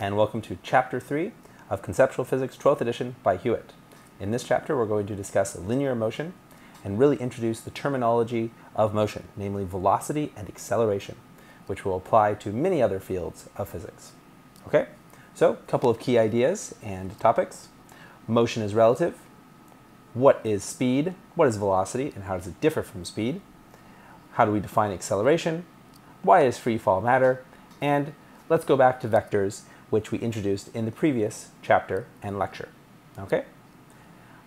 and welcome to Chapter 3 of Conceptual Physics 12th edition by Hewitt. In this chapter, we're going to discuss linear motion and really introduce the terminology of motion, namely velocity and acceleration, which will apply to many other fields of physics. Okay, so a couple of key ideas and topics. Motion is relative. What is speed? What is velocity? And how does it differ from speed? How do we define acceleration? Why does free fall matter? And let's go back to vectors, which we introduced in the previous chapter and lecture. Okay?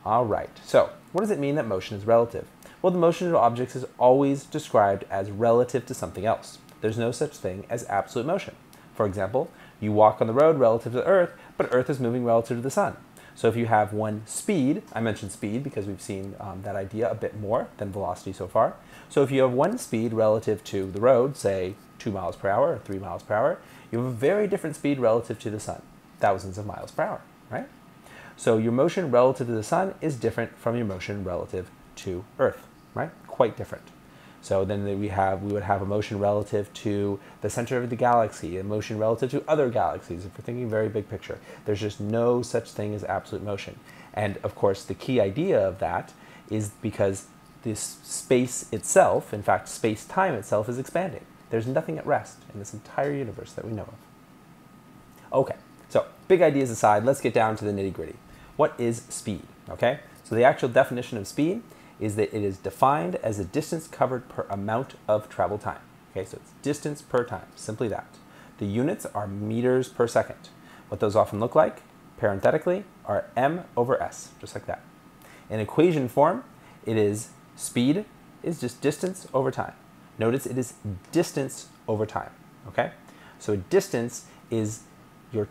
All right, so what does it mean that motion is relative? Well, the motion of objects is always described as relative to something else. There's no such thing as absolute motion. For example, you walk on the road relative to Earth, but Earth is moving relative to the sun. So if you have one speed, I mentioned speed because we've seen um, that idea a bit more than velocity so far. So if you have one speed relative to the road, say two miles per hour or three miles per hour, you have a very different speed relative to the sun, thousands of miles per hour, right? So your motion relative to the sun is different from your motion relative to Earth, right? Quite different. So then we have we would have a motion relative to the center of the galaxy, a motion relative to other galaxies. If we're thinking very big picture, there's just no such thing as absolute motion. And of course, the key idea of that is because this space itself, in fact, space-time itself is expanding. There's nothing at rest in this entire universe that we know of. Okay, so big ideas aside, let's get down to the nitty-gritty. What is speed? Okay, so the actual definition of speed is that it is defined as a distance covered per amount of travel time. Okay, so it's distance per time, simply that. The units are meters per second. What those often look like, parenthetically, are m over s, just like that. In equation form, it is speed is just distance over time. Notice it is distance over time, okay? So distance is your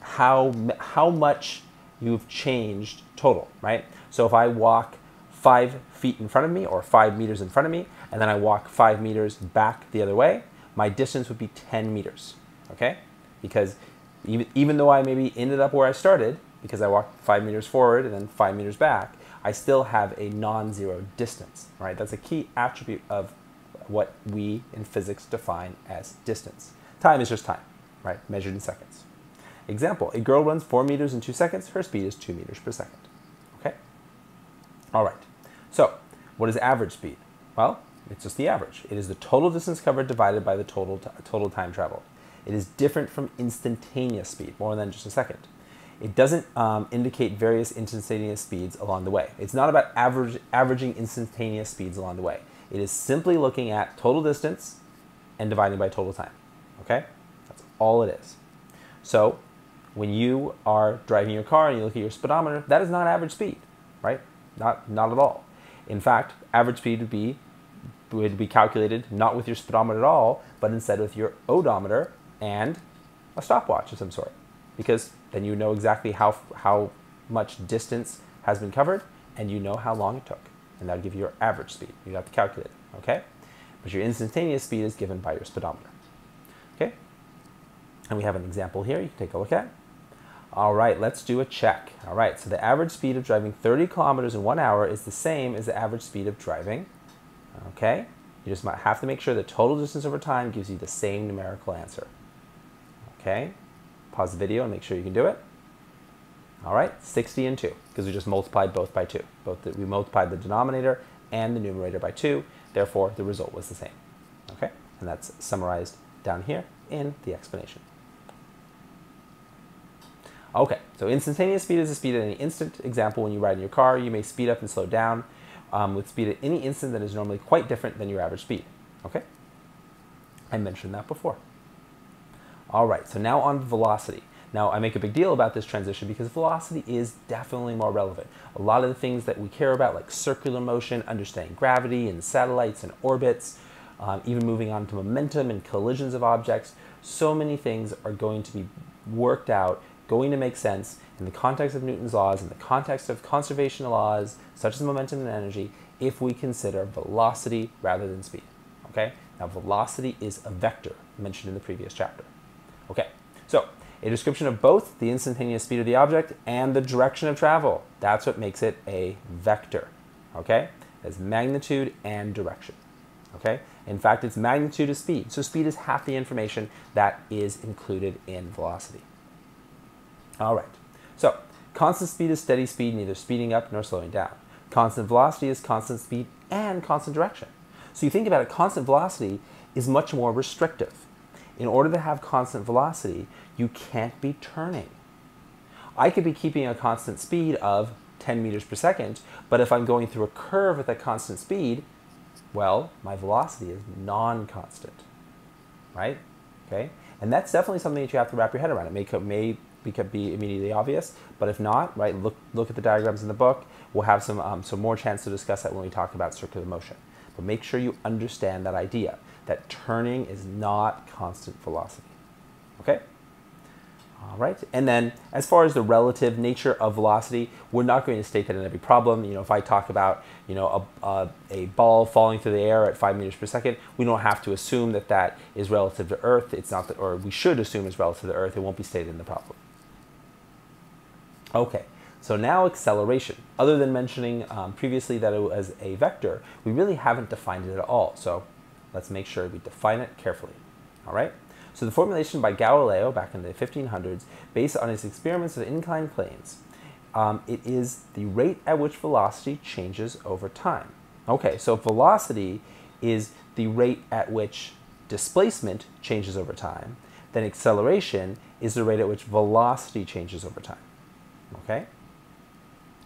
how, how much you've changed total, right? So if I walk five feet in front of me or five meters in front of me, and then I walk five meters back the other way, my distance would be 10 meters, okay? Because even, even though I maybe ended up where I started, because I walked five meters forward and then five meters back, I still have a non-zero distance, right? That's a key attribute of what we in physics define as distance. Time is just time, right? Measured in seconds. Example, a girl runs four meters in two seconds, her speed is two meters per second, okay? All right. So, what is average speed? Well, it's just the average. It is the total distance covered divided by the total, total time traveled. It is different from instantaneous speed, more than just a second. It doesn't um, indicate various instantaneous speeds along the way. It's not about average, averaging instantaneous speeds along the way. It is simply looking at total distance and dividing by total time. Okay? That's all it is. So, when you are driving your car and you look at your speedometer, that is not average speed, right? Not, not at all. In fact, average speed would be would be calculated not with your speedometer at all, but instead with your odometer and a stopwatch of some sort. Because then you know exactly how, how much distance has been covered and you know how long it took. And that'll give you your average speed. You have to calculate it, okay? But your instantaneous speed is given by your speedometer, okay? And we have an example here you can take a look at. All right, let's do a check. All right, so the average speed of driving 30 kilometers in one hour is the same as the average speed of driving, okay? You just might have to make sure the total distance over time gives you the same numerical answer. Okay, pause the video and make sure you can do it. All right, 60 and 2, because we just multiplied both by 2. Both the, we multiplied the denominator and the numerator by 2, therefore the result was the same. Okay, and that's summarized down here in the explanation. Okay, so instantaneous speed is the speed at any instant. Example, when you ride in your car, you may speed up and slow down um, with speed at any instant that is normally quite different than your average speed. Okay, I mentioned that before. All right, so now on velocity. Now, I make a big deal about this transition because velocity is definitely more relevant. A lot of the things that we care about, like circular motion, understanding gravity and satellites and orbits, um, even moving on to momentum and collisions of objects, so many things are going to be worked out going to make sense in the context of Newton's laws, in the context of conservation laws, such as momentum and energy, if we consider velocity rather than speed. Okay? Now, velocity is a vector mentioned in the previous chapter. Okay, so a description of both the instantaneous speed of the object and the direction of travel. That's what makes it a vector. Okay? As magnitude and direction. Okay? In fact, it's magnitude of speed. So speed is half the information that is included in velocity. All right. So constant speed is steady speed, neither speeding up nor slowing down. Constant velocity is constant speed and constant direction. So you think about it, constant velocity is much more restrictive. In order to have constant velocity, you can't be turning. I could be keeping a constant speed of 10 meters per second, but if I'm going through a curve at that constant speed, well, my velocity is non-constant, right? Okay, and that's definitely something that you have to wrap your head around. It may, may be immediately obvious, but if not, right, look, look at the diagrams in the book. We'll have some, um, some more chance to discuss that when we talk about circular motion. But make sure you understand that idea, that turning is not constant velocity, okay? All right, and then as far as the relative nature of velocity, we're not going to state that in every problem. You know, if I talk about, you know, a, a, a, ball falling through the air at five meters per second, we don't have to assume that that is relative to Earth. It's not, that, or we should assume it's relative to Earth. It won't be stated in the problem. Okay, so now acceleration. Other than mentioning um, previously that it was a vector, we really haven't defined it at all. So let's make sure we define it carefully. All right? So the formulation by Galileo back in the 1500s, based on his experiments of inclined planes, um, it is the rate at which velocity changes over time. Okay, so velocity is the rate at which displacement changes over time. Then acceleration is the rate at which velocity changes over time. Okay?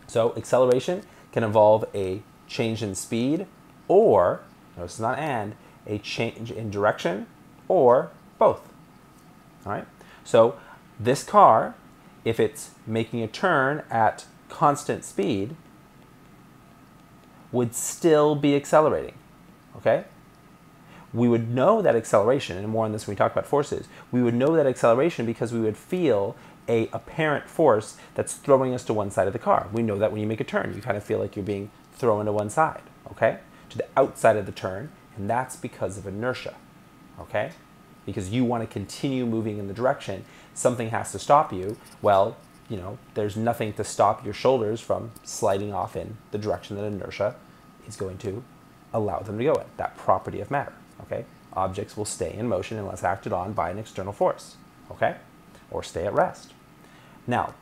So acceleration can involve a change in speed or, notice it's not and, a change in direction or both. All right. So this car, if it's making a turn at constant speed, would still be accelerating. Okay? We would know that acceleration, and more on this when we talk about forces, we would know that acceleration because we would feel a apparent force that's throwing us to one side of the car. We know that when you make a turn, you kind of feel like you're being thrown to one side, okay? To the outside of the turn, and that's because of inertia, okay? because you want to continue moving in the direction, something has to stop you. Well, you know, there's nothing to stop your shoulders from sliding off in the direction that inertia is going to allow them to go in. That property of matter, okay? Objects will stay in motion unless acted on by an external force, okay? Or stay at rest. Now,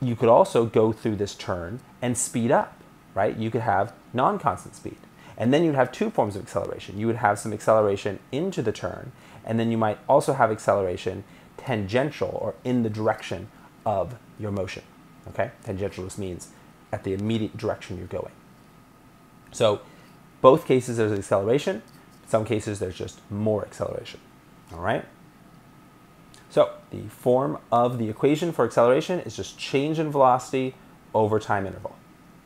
you could also go through this turn and speed up, right? You could have non-constant speed. And then you'd have two forms of acceleration. You would have some acceleration into the turn, and then you might also have acceleration tangential or in the direction of your motion. Okay? Tangential just means at the immediate direction you're going. So both cases there's acceleration. Some cases there's just more acceleration. All right? So the form of the equation for acceleration is just change in velocity over time interval.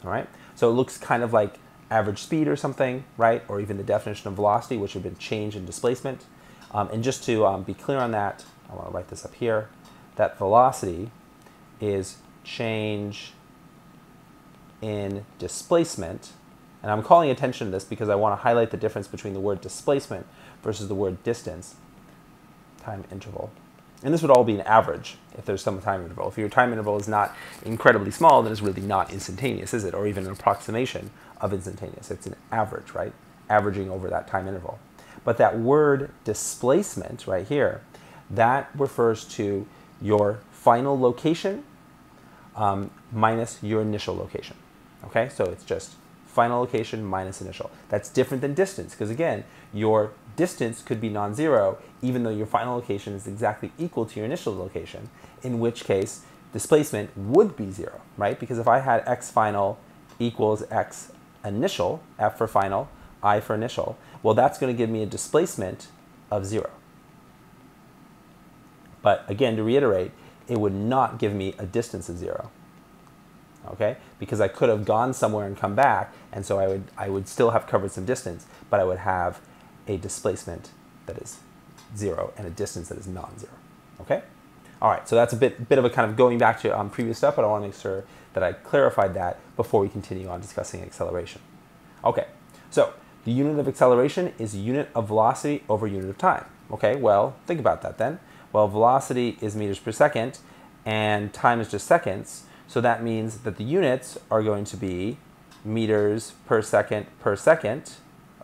All right? So it looks kind of like average speed or something, right? Or even the definition of velocity, which would be change in displacement. Um, and just to um, be clear on that, I want to write this up here, that velocity is change in displacement. And I'm calling attention to this because I want to highlight the difference between the word displacement versus the word distance, time interval. And this would all be an average if there's some time interval. If your time interval is not incredibly small, then it's really not instantaneous, is it? Or even an approximation of instantaneous. It's an average, right? Averaging over that time interval. But that word displacement right here, that refers to your final location um, minus your initial location. Okay, so it's just final location minus initial. That's different than distance because again, your distance could be non-zero even though your final location is exactly equal to your initial location, in which case displacement would be zero, right? Because if I had x final equals x initial, f for final, i for initial, well, that's going to give me a displacement of zero. But again, to reiterate, it would not give me a distance of zero. Okay? Because I could have gone somewhere and come back, and so I would, I would still have covered some distance, but I would have a displacement that is zero and a distance that is non-zero. Okay? All right, so that's a bit, bit of a kind of going back to um, previous stuff, but I want to make sure that I clarified that before we continue on discussing acceleration. Okay, so the unit of acceleration is unit of velocity over unit of time. Okay, well, think about that then. Well, velocity is meters per second, and time is just seconds, so that means that the units are going to be meters per second per second,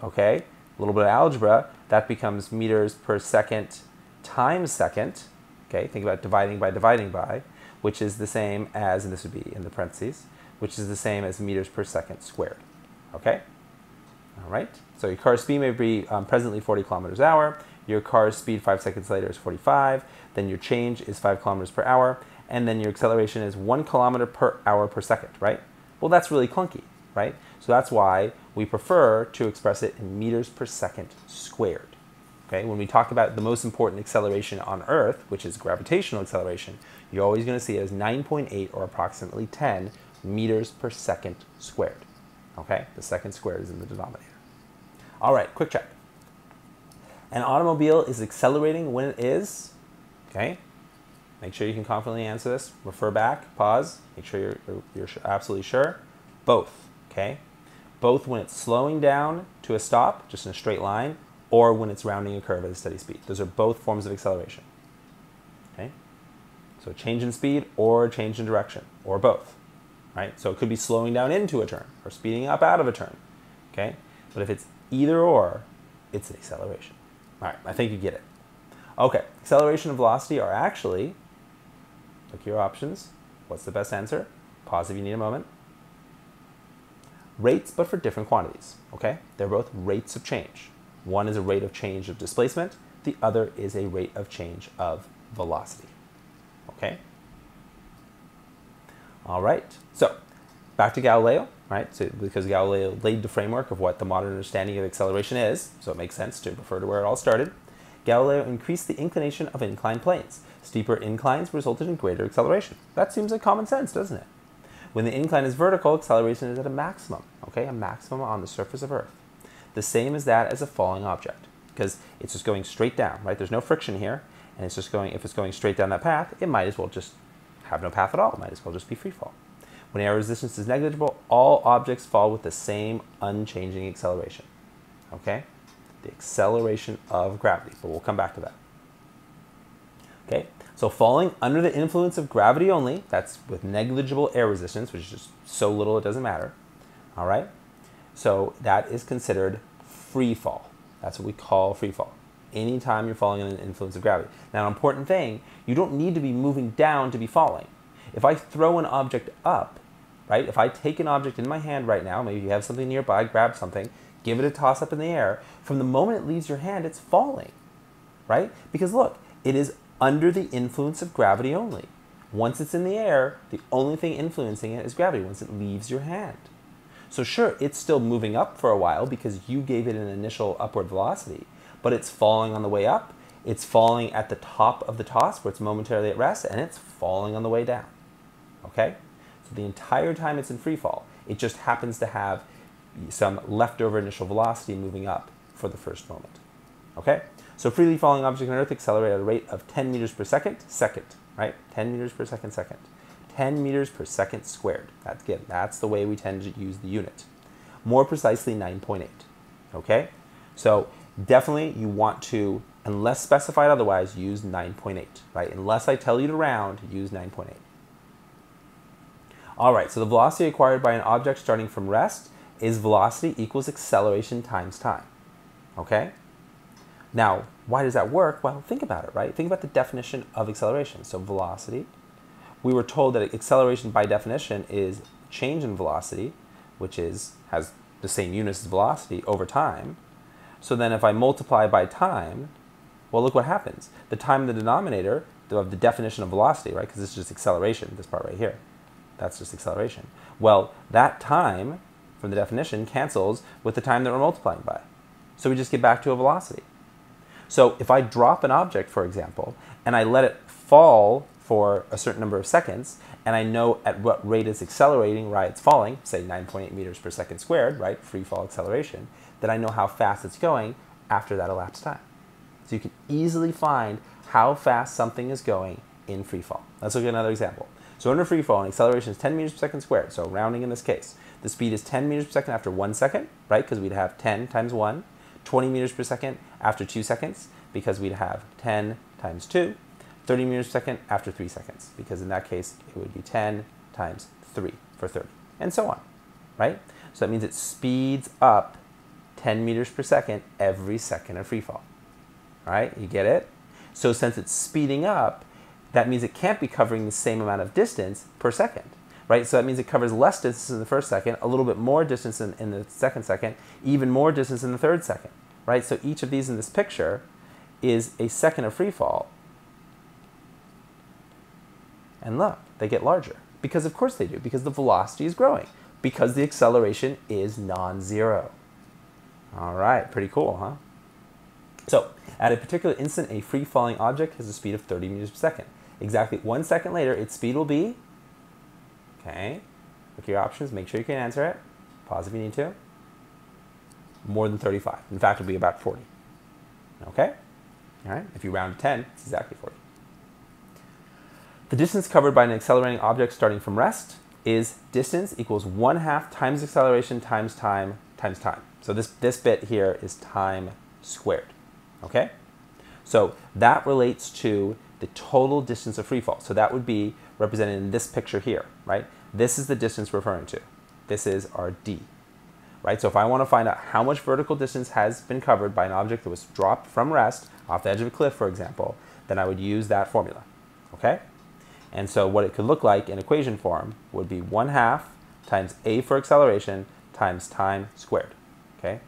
okay? A little bit of algebra, that becomes meters per second times second. Okay, think about dividing by dividing by, which is the same as, and this would be in the parentheses, which is the same as meters per second squared. Okay? All right, so your car's speed may be um, presently 40 kilometers an hour. Your car's speed five seconds later is 45. Then your change is five kilometers per hour. And then your acceleration is one kilometer per hour per second, right? Well, that's really clunky, right? So that's why we prefer to express it in meters per second squared. Okay, when we talk about the most important acceleration on Earth, which is gravitational acceleration, you're always going to see it as 9.8 or approximately 10 meters per second squared. Okay, the second squared is in the denominator. All right, quick check. An automobile is accelerating when it is, okay? Make sure you can confidently answer this. Refer back, pause, make sure you're, you're, absolutely sure. Both, okay? Both when it's slowing down to a stop, just in a straight line, or when it's rounding a curve at a steady speed. Those are both forms of acceleration. Okay? So change in speed or a change in direction, or both. Right? So it could be slowing down into a turn or speeding up out of a turn. Okay? But if it's either or, it's an acceleration. All right, I think you get it. Okay, acceleration and velocity are actually, look at your options. What's the best answer? Pause if you need a moment. Rates, but for different quantities, okay? They're both rates of change. One is a rate of change of displacement, the other is a rate of change of velocity. Okay? All right, so back to Galileo, right? So because Galileo laid the framework of what the modern understanding of acceleration is, so it makes sense to refer to where it all started. Galileo increased the inclination of inclined planes. Steeper inclines resulted in greater acceleration. That seems like common sense, doesn't it? When the incline is vertical, acceleration is at a maximum, okay? A maximum on the surface of Earth the same as that as a falling object because it's just going straight down, right? There's no friction here, and it's just going, if it's going straight down that path, it might as well just have no path at all. It might as well just be free fall. When air resistance is negligible, all objects fall with the same unchanging acceleration, okay? The acceleration of gravity, but we'll come back to that. Okay, so falling under the influence of gravity only, that's with negligible air resistance, which is just so little it doesn't matter, all right? So that is considered free fall. That's what we call free fall. Anytime you're falling under the influence of gravity. Now, an important thing, you don't need to be moving down to be falling. If I throw an object up, right, if I take an object in my hand right now, maybe you have something nearby, grab something, give it a toss up in the air, from the moment it leaves your hand, it's falling, right? Because look, it is under the influence of gravity only. Once it's in the air, the only thing influencing it is gravity once it leaves your hand. So sure, it's still moving up for a while because you gave it an initial upward velocity, but it's falling on the way up. It's falling at the top of the toss where it's momentarily at rest, and it's falling on the way down. Okay? So the entire time it's in free fall, it just happens to have some leftover initial velocity moving up for the first moment. Okay? So freely falling objects on Earth accelerate at a rate of 10 meters per second, second, right? 10 meters per second, second. 10 meters per second squared. That's again, that's the way we tend to use the unit. More precisely, 9.8. Okay? So definitely you want to, unless specified otherwise, use 9.8, right? Unless I tell you to round, use 9.8. All right, so the velocity acquired by an object starting from rest is velocity equals acceleration times time. Okay? Now, why does that work? Well, think about it, right? Think about the definition of acceleration. So velocity we were told that acceleration by definition is change in velocity, which is has the same units as velocity over time. So then if I multiply by time, well, look what happens. The time in the denominator of the definition of velocity, right? Because this is just acceleration, this part right here. That's just acceleration. Well, that time from the definition cancels with the time that we're multiplying by. So we just get back to a velocity. So if I drop an object, for example, and I let it fall for a certain number of seconds, and I know at what rate it's accelerating, right, it's falling, say 9.8 meters per second squared, right, free fall acceleration, then I know how fast it's going after that elapsed time. So you can easily find how fast something is going in free fall. Let's look at another example. So under free fall, an acceleration is 10 meters per second squared, so rounding in this case. The speed is 10 meters per second after one second, right, because we'd have 10 times one, 20 meters per second after two seconds, because we'd have 10 times two, 30 meters per second after 3 seconds, because in that case, it would be 10 times 3 for 30, and so on, right? So that means it speeds up 10 meters per second every second of free fall. All right, you get it? So since it's speeding up, that means it can't be covering the same amount of distance per second, right? So that means it covers less distance in the first second, a little bit more distance in, in the second second, even more distance in the third second, right? So each of these in this picture is a second of free fall. And look, they get larger. Because of course they do, because the velocity is growing, because the acceleration is non-zero. All right, pretty cool, huh? So, at a particular instant, a free-falling object has a speed of 30 meters per second. Exactly one second later, its speed will be, okay, look at your options, make sure you can answer it. Pause if you need to. More than 35. In fact, it'll be about 40. Okay? All right, if you round to 10, it's exactly 40. The distance covered by an accelerating object starting from rest is distance equals 1 half times acceleration times time times time. So this, this bit here is time squared, okay? So that relates to the total distance of free fall. So that would be represented in this picture here, right? This is the distance we're referring to. This is our d, right? So if I want to find out how much vertical distance has been covered by an object that was dropped from rest off the edge of a cliff, for example, then I would use that formula, okay? And so what it could look like in equation form would be 1 half times a for acceleration times time squared, okay?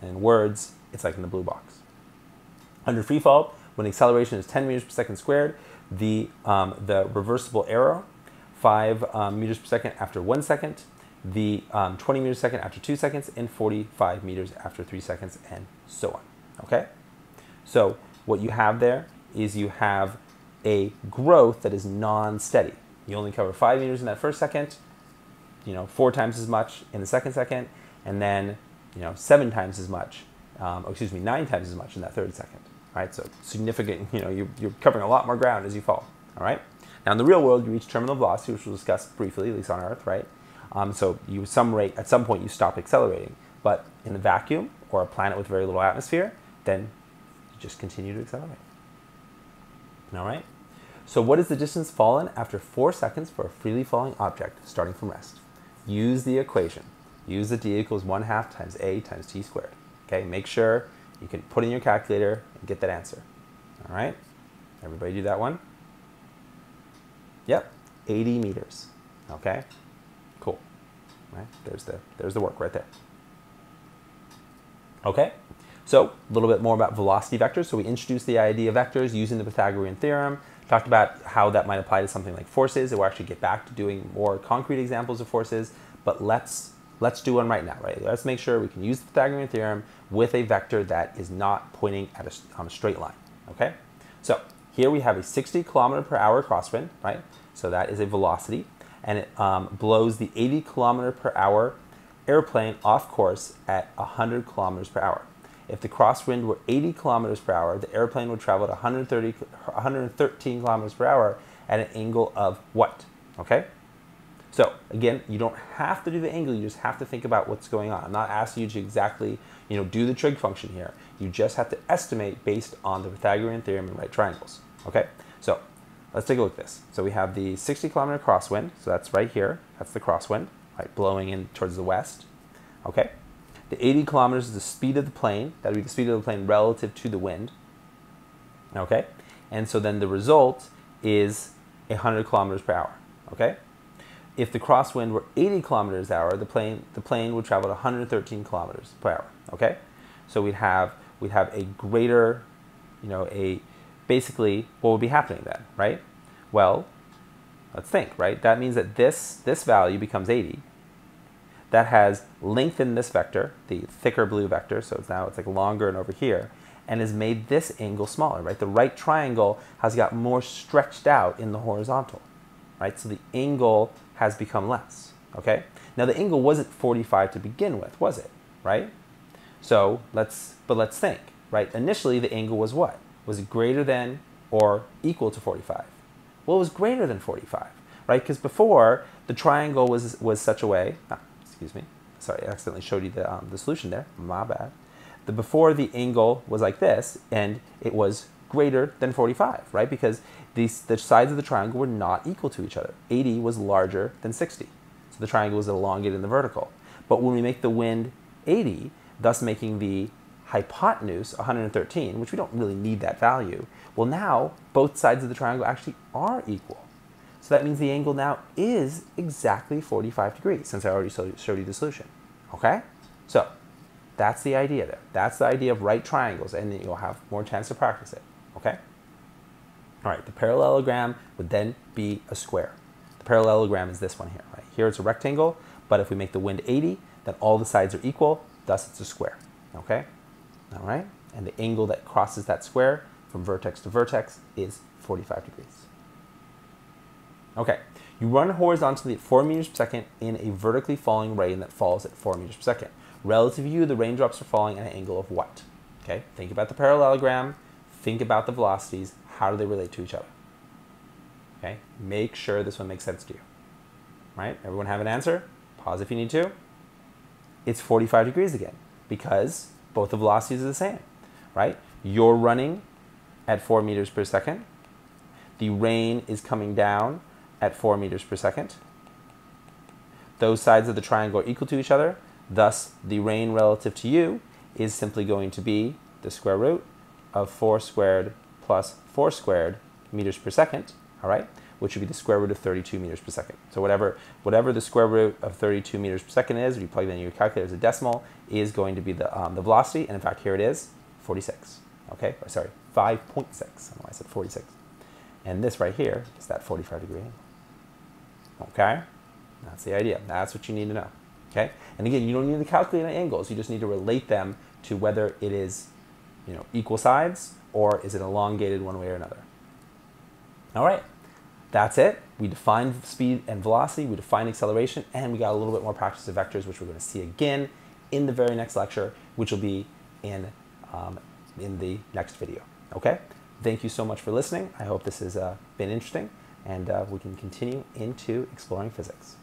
And in words, it's like in the blue box. Under free fall, when acceleration is 10 meters per second squared, the, um, the reversible arrow, 5 um, meters per second after 1 second, the um, 20 meters per second after 2 seconds, and 45 meters after 3 seconds, and so on, okay? So what you have there is you have a growth that is non-steady. You only cover five meters in that first second, you know, four times as much in the second second, and then, you know, seven times as much, um, excuse me, nine times as much in that third second. All right, so significant, you know, you're, you're covering a lot more ground as you fall. All right. Now in the real world, you reach terminal velocity, which we'll discuss briefly, at least on Earth, right? Um, so you some rate at some point you stop accelerating, but in a vacuum or a planet with very little atmosphere, then you just continue to accelerate. All right. So what is the distance fallen after four seconds for a freely falling object starting from rest? Use the equation. Use the d equals 1 half times a times t squared. Okay, make sure you can put in your calculator and get that answer. All right, everybody do that one? Yep, 80 meters. Okay, cool. Right, there's the, there's the work right there. Okay, so a little bit more about velocity vectors. So we introduced the idea of vectors using the Pythagorean theorem talked about how that might apply to something like forces. And we'll actually get back to doing more concrete examples of forces, but let's let's do one right now, right? Let's make sure we can use the Pythagorean theorem with a vector that is not pointing at a, on a straight line, okay? So here we have a 60 kilometer per hour crosswind, right? So that is a velocity, and it um, blows the 80 kilometer per hour airplane off course at 100 kilometers per hour. If the crosswind were 80 kilometers per hour, the airplane would travel at 130, 113 kilometers per hour at an angle of what? Okay? So again, you don't have to do the angle, you just have to think about what's going on. I'm not asking you to exactly, you know, do the trig function here. You just have to estimate based on the Pythagorean theorem and right triangles. Okay? So let's take a look at this. So we have the 60 kilometer crosswind, so that's right here. That's the crosswind, right, blowing in towards the west. Okay? The 80 kilometers is the speed of the plane. That would be the speed of the plane relative to the wind. Okay? And so then the result is 100 kilometers per hour. Okay? If the crosswind were 80 kilometers per hour, the plane, the plane would travel at 113 kilometers per hour. Okay? So we'd have, we'd have a greater, you know, a, basically, what would be happening then, right? Well, let's think, right? That means that this, this value becomes 80 that has lengthened this vector, the thicker blue vector, so it's now it's like longer and over here, and has made this angle smaller, right? The right triangle has got more stretched out in the horizontal, right? So the angle has become less, okay? Now the angle wasn't 45 to begin with, was it, right? So let's, but let's think, right? Initially the angle was what? Was it greater than or equal to 45? Well, it was greater than 45, right? Because before the triangle was, was such a way, ah, excuse me. Sorry, I accidentally showed you the, um, the solution there. My bad. The before the angle was like this, and it was greater than 45, right? Because these, the sides of the triangle were not equal to each other. 80 was larger than 60. So the triangle was elongated in the vertical. But when we make the wind 80, thus making the hypotenuse 113, which we don't really need that value. Well, now both sides of the triangle actually are equal. So that means the angle now is exactly 45 degrees, since I already showed you the solution. Okay? So that's the idea there. That's the idea of right triangles, and you'll have more chance to practice it. Okay? All right, the parallelogram would then be a square. The parallelogram is this one here. Right? Here it's a rectangle, but if we make the wind 80, then all the sides are equal, thus it's a square. Okay? All right? And the angle that crosses that square from vertex to vertex is 45 degrees. Okay, you run horizontally at 4 meters per second in a vertically falling rain that falls at 4 meters per second. Relative to you, the raindrops are falling at an angle of what? Okay, think about the parallelogram, think about the velocities, how do they relate to each other? Okay, make sure this one makes sense to you. Right, everyone have an answer? Pause if you need to. It's 45 degrees again because both the velocities are the same, right? You're running at 4 meters per second. The rain is coming down at 4 meters per second. Those sides of the triangle are equal to each other. Thus, the rain relative to you is simply going to be the square root of 4 squared plus 4 squared meters per second, all right, which would be the square root of 32 meters per second. So whatever, whatever the square root of 32 meters per second is, if you plug that in your calculator as a decimal, is going to be the, um, the velocity. And in fact, here it is, 46, okay, or sorry, 5.6. I I said 46. And this right here is that 45 degree angle. Okay? That's the idea. That's what you need to know. Okay? And again, you don't need to calculate angles. You just need to relate them to whether it is, you know, equal sides or is it elongated one way or another. All right. That's it. We defined speed and velocity, we defined acceleration, and we got a little bit more practice of vectors, which we're going to see again in the very next lecture, which will be in, um, in the next video. Okay? Thank you so much for listening. I hope this has uh, been interesting and uh, we can continue into exploring physics.